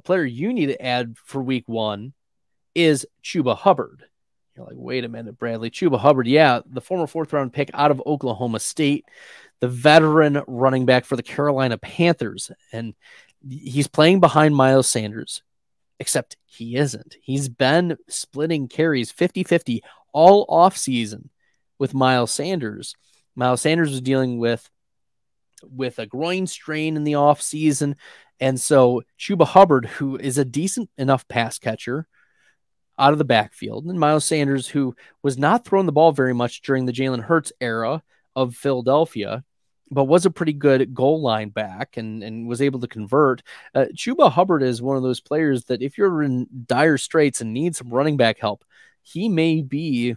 a player you need to add for week one is Chuba Hubbard. You're like, wait a minute, Bradley. Chuba Hubbard, yeah, the former fourth round pick out of Oklahoma State, the veteran running back for the Carolina Panthers. And he's playing behind Miles Sanders, except he isn't. He's been splitting carries 50 50 all off season with Miles Sanders. Miles Sanders was dealing with with a groin strain in the off season. And so Chuba Hubbard, who is a decent enough pass catcher out of the backfield, and Miles Sanders, who was not throwing the ball very much during the Jalen Hurts era of Philadelphia, but was a pretty good goal line back and, and was able to convert. Uh, Chuba Hubbard is one of those players that if you're in dire straits and need some running back help, he may be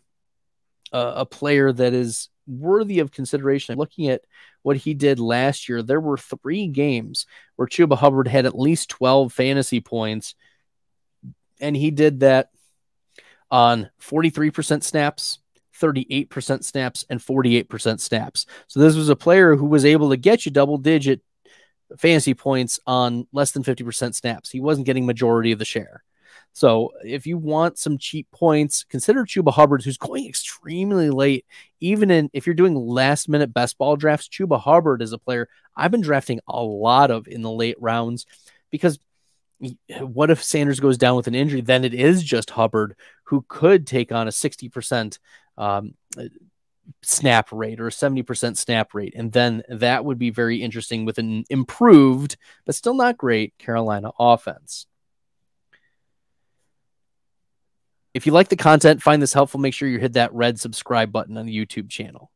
a, a player that is worthy of consideration. Looking at what he did last year, there were three games where Chuba Hubbard had at least 12 fantasy points, and he did that on 43% snaps, 38% snaps, and 48% snaps. So this was a player who was able to get you double digit fantasy points on less than 50% snaps. He wasn't getting majority of the share. So if you want some cheap points, consider Chuba Hubbard, who's going extremely late. Even in if you're doing last minute best ball drafts, Chuba Hubbard is a player I've been drafting a lot of in the late rounds because what if Sanders goes down with an injury? Then it is just Hubbard who could take on a 60% um, snap rate or a 70% snap rate. And then that would be very interesting with an improved, but still not great Carolina offense. If you like the content, find this helpful, make sure you hit that red subscribe button on the YouTube channel.